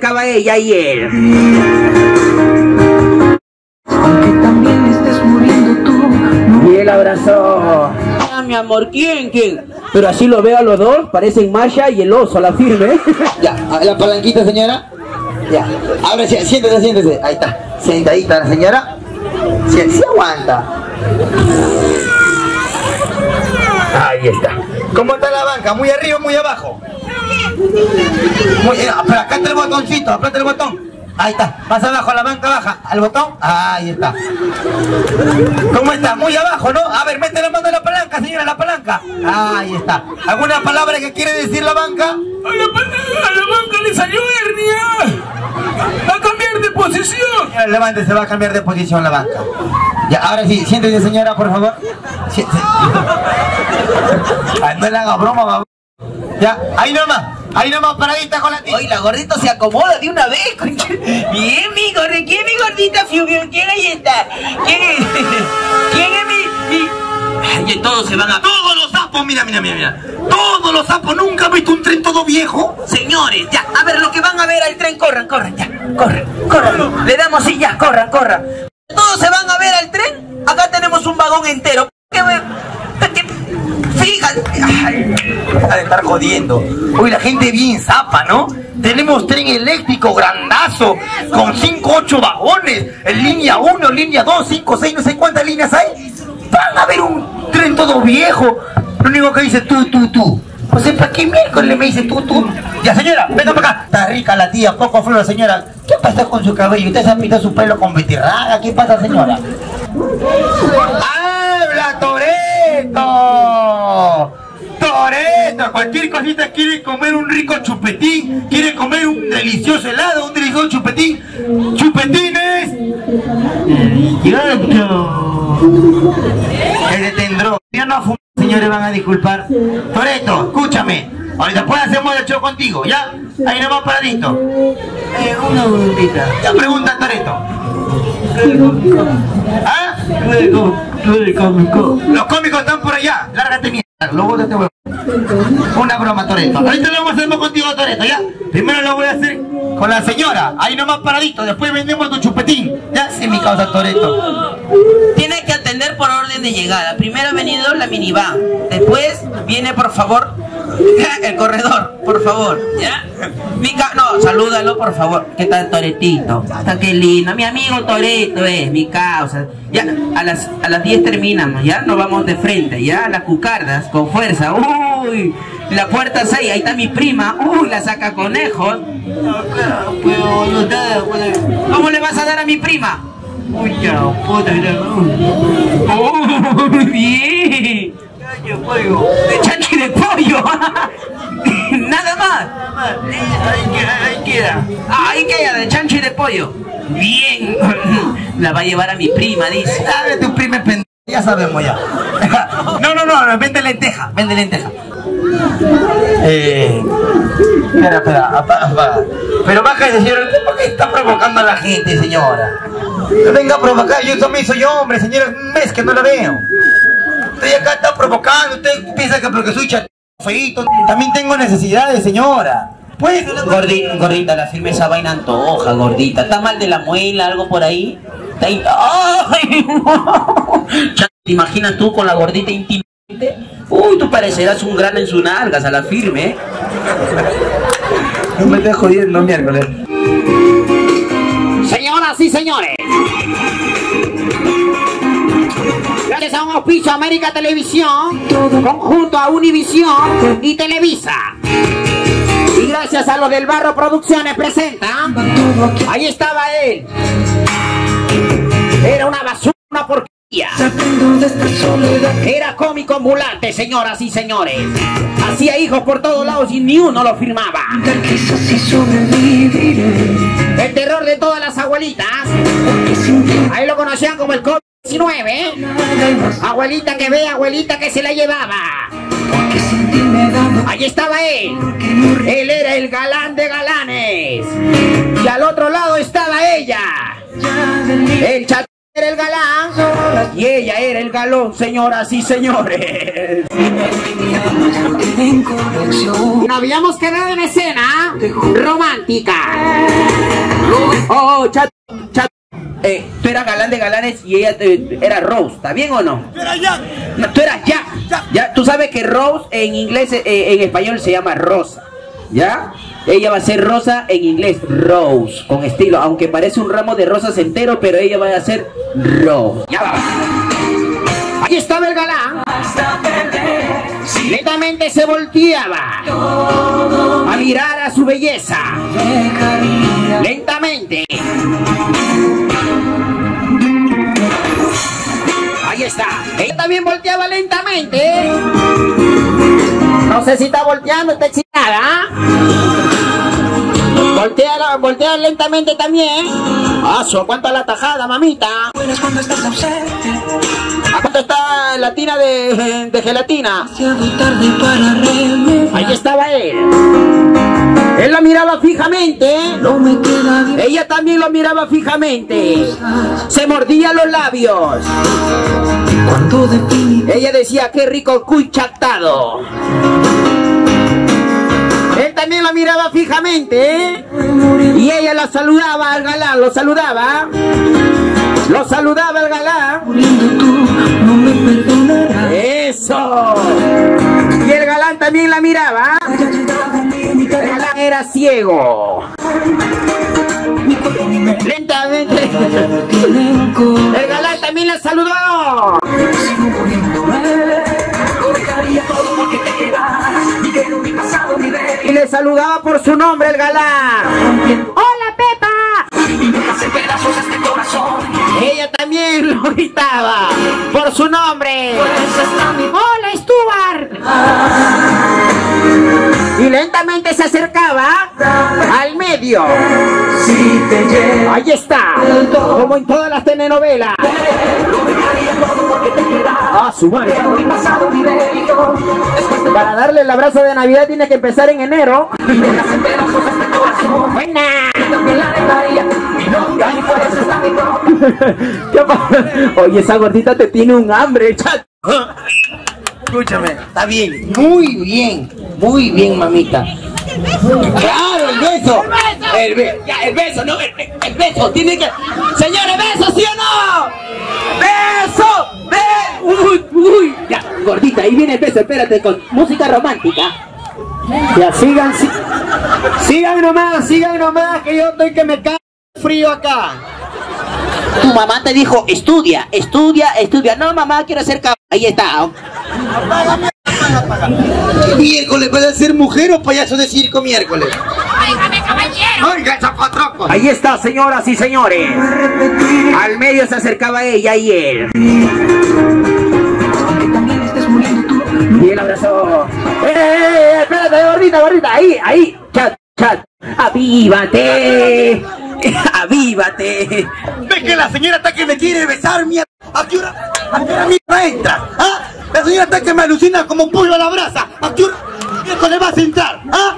acaba ella y él. Aunque también estés muriendo tú. Y él abrazó. Ah, mi amor, ¿quién? ¿Quién? Pero así lo veo a los dos, parecen Masha y el oso a la firme. Ya, a la palanquita, señora. Ya. Ahora sí, siéntese, siéntese. Ahí está. Sentadita la señora. Sí, sí aguanta. Ahí está. ¿Cómo está la banca? ¿Muy arriba o muy abajo? Muy, eh, pero acá está el botoncito, aprieta el botón. Ahí está, más abajo, la banca baja. ¿Al botón? Ahí está. ¿Cómo está? Muy abajo, ¿no? A ver, mete la mano en la palanca, señora, la palanca. Ahí está. ¿Alguna palabra que quiere decir la banca? A la, a la banca le salió hernia. Va a cambiar de posición. Señora, Levante, se va a cambiar de posición la banca. Ya, ahora sí, siéntese, señora, por favor. Siéntese. Ay, no le haga broma, babón. Ya, ahí nomás. Ahí nomás paradita con la tía. Oye, la gordita se acomoda de una vez. Bien, mi gordita. ¿Quién es mi gordita, Fiu? Fiu? ¿Quién ahí está? ¿Quién es? ¿Quién es mi...? mi... Ay, todos se van a... Todos los sapos, mira, mira, mira, mira. Todos los sapos. ¿Nunca has visto un tren todo viejo? Señores, ya, a ver, los que van a ver al tren, corran, corran, ya, corran, corran. Le damos ya, corran, corran. Todos se van a ver al tren. Acá tenemos un vagón entero. ¿Qué me- qué- Fíjate. Ay, de estar jodiendo. Uy, la gente bien zapa, ¿no? Tenemos tren eléctrico grandazo, con 5, 8 vagones, en línea 1, línea 2, 5, 6, no sé cuántas líneas hay. Van a ver un tren todo viejo. Lo único que dice tú, tú, tú. O sea, ¿para qué miércoles me dice tú, tú? Ya, señora, venga para acá. Está rica la tía, poco flor, señora. ¿Qué pasa con su cabello? ¿Usted se ha pintado su pelo con betirraga? ¿Qué pasa, señora? ¡Habla, Toreto! Toreto, cualquier cosita quiere comer un rico chupetín, quiere comer un delicioso helado, un delicioso chupetín. ¡Chupetines! Delicioso. El de tendró. Yo no señores, van a disculpar. Toreto, escúchame. Ahorita después hacemos el show contigo, ¿ya? Ahí nomás paradito. Eh, una preguntita. Ya pregunta Toreto. ¿Ah? Los cómicos están por allá. Lárgate mierda. Luego te voy Una broma, Toreto. Ahorita lo vamos a hacer contigo, Toreto, ¿ya? Primero lo voy a hacer con la señora. Ahí nomás paradito. Después vendemos tu chupetín. Ya, sí, mi causa, Toreto. Tiene que atender por orden de llegada. Primero ha venido la minivan. Después viene, por favor, el corredor, por favor. ¿Ya? Mi ca- no, salúdalo, por favor. ¿Qué tal, Toretito? Está qué lindo. Mi amigo Toreto es mi causa. Ya, a las, a las 10 terminamos, ¿ya? Nos vamos de frente, ¿ya? Las cucardas, con fuerza. Uy, la puerta 6, ahí está mi prima. Uy, la saca conejos. ¿Cómo le vas a dar a mi prima? Uy, puta. Uy, bien. De chanchi de pollo. Nada más. Ahí queda. Ah, ahí queda, de chanchi de pollo. Bien. La va a llevar a mi prima, dice. Dale, tu prima es pendeja. Ya sabemos ya. No, no, no, vende lenteja, vende lenteja. Eh. Espera, espera. Pero baja ese señor, ¿por qué está provocando a la gente, señora? Venga a provocar, yo también soy hombre, señora, un mes que no la veo. Usted acá está provocando, usted piensa que porque soy chat feito, también tengo necesidades, señora. Pues, Gordita, gordita, la firme esa vaina antoja, gordita. ¿Está mal de la muela, algo por ahí? ¿Te imaginas tú con la gordita íntimamente? Uy, tú parecerás un grano en sus nalgas a la firme, ¿eh? no me estés jodiendo miércoles. Señoras y señores, gracias a un auspicio América Televisión, conjunto a Univisión y Televisa. Y gracias a los del Barro Producciones presenta. Ahí estaba él. Era una basura, una porquería. Era cómico ambulante, señoras y señores. Hacía hijos por todos lados y ni uno lo firmaba. El terror de todas las abuelitas. Ahí lo conocían como el cómico. ¿eh? Abuelita que ve, abuelita que se la llevaba. Allí estaba él. Él era el galán de galanes. Y al otro lado estaba ella. El chat era el galán y ella era el galón, señoras y señores. No habíamos quedado en escena romántica. Oh, chat, chat. Eh, tú eras galán de galanes y ella eh, era Rose, ¿está bien o no? No, tú eras Jack. Ya, tú sabes que Rose en inglés, eh, en español se llama Rosa. ¿Ya? Ella va a ser Rosa en inglés, Rose, con estilo, aunque parece un ramo de rosas entero, pero ella va a ser Rose. Ya va. Ahí estaba el galán. Lentamente se volteaba a mirar a su belleza. Lentamente. Ella también volteaba lentamente. No sé si está volteando, está excitada. Voltea, voltea lentamente también. Ah, su cuánto a la tajada, mamita. Buenas cuando estás ausente. ¿A cuánto está la tina de, de gelatina? Tarde para. Ahí estaba él. Él la miraba fijamente. No me queda bien. Ella también lo miraba fijamente. Se mordía los labios. Cuando Ella decía, qué rico cuy chactado. Él también la miraba fijamente. Y ella la saludaba al galán, lo saludaba. Lo saludaba al galán. Eso. Y el galán también la miraba. El galán era ciego. Lentamente. El galán también la saludó. Y le saludaba por su nombre el galán. ¡Hola, Pepa! Ella también lo gritaba por su nombre. ¡Hola, Stuart! Y lentamente se acercaba al medio. Si te llevo Ahí está, como en todas las telenovelas. Su madre. Para darle el abrazo de Navidad tiene que empezar en enero. Buena. ¿Qué pasa? Oye, esa gordita te tiene un hambre, chat. Escúchame, está bien, muy bien, muy bien, mamita. Claro, el beso. El, be- Ya, el beso, no, el, el beso, tiene que... Señores, beso, ¿sí o no? ¡Beso! ¡Uy, uy! Ya, gordita, ahí viene el beso, espérate, con música romántica. Ya, sigan, si- sigan nomás, sigan nomás, que yo estoy que me cae frío acá. Tu mamá te dijo, estudia, estudia, estudia. No, mamá, quiero ser cab... Ahí está. Miércoles, ¿puede ser mujer o payaso de circo miércoles? Oiga, zapatroco. Ahí está, señoras y señores. Al medio se acercaba ella y él. Abrazó. ¡Eh, eh, eh! Espérate, gordita, gordita. Ahí, ahí. Chat, chat. ¡Avívate! ¡Avívate! ¿Ves que la señora está que me quiere besar, mierda? ¿A qué hora, a qué hora mierda entra? ¿Ah? La señora está que me alucina como un pollo a la brasa. ¿A qué hora miércoles vas a entrar? ¿Ah?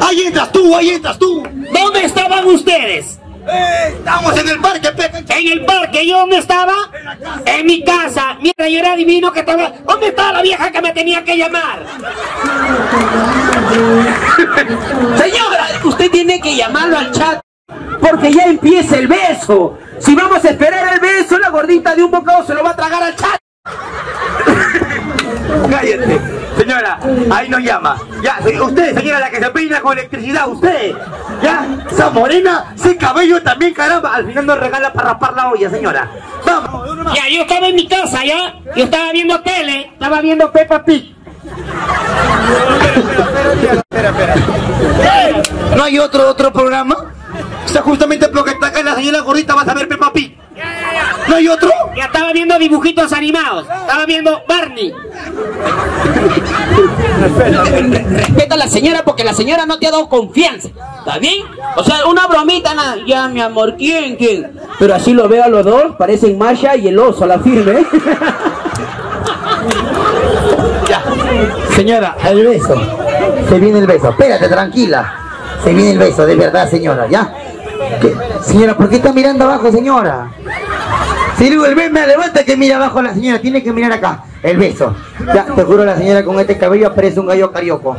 Ahí entras tú, ahí entras tú. ¿Dónde estaban ustedes? Eh, estamos en el parque, peca. ¿En el parque? ¿Yo dónde estaba? En mi casa. Mira, yo era divino que estaba... ¿Dónde estaba la vieja que me tenía que llamar? Señora, usted tiene que llamarlo al chat. Porque ya empieza el beso. Si vamos a esperar el beso, la gordita de un bocado se lo va a tragar al chat. Cállate. Señora, ahí nos llama. Ya, se- usted, señora, la que se peina con electricidad, usted. Ya, esa morena, ese cabello también, caramba. Al final nos regala para rapar la olla, señora. Vamos. Ya, yo estaba en mi casa, ¿ya? Yo estaba viendo tele. Estaba viendo Peppa Pig. ¿No hay otro, otro programa? O sea, justamente porque está acá la señora gordita vas a ver Peppa Pig. ¿No hay otro? Ya estaba viendo dibujitos animados. Estaba viendo Barney. Respeta a la señora porque la señora no te ha dado confianza. ¿Está bien? O sea, una bromita, nada. Ya, mi amor, ¿quién, quién? Pero así lo veo a los dos, parecen Masha y el oso, la firme. Ya. Señora, el beso. Se viene el beso. Espérate, tranquila. Se viene el beso, de verdad, señora, ¿ya? ¿Qué? Señora, ¿por qué está mirando abajo, señora? Silu, el beso me levanta que mira abajo a la señora, tiene que mirar acá. El beso. Ya, te juro la señora con este cabello parece un gallo carioco.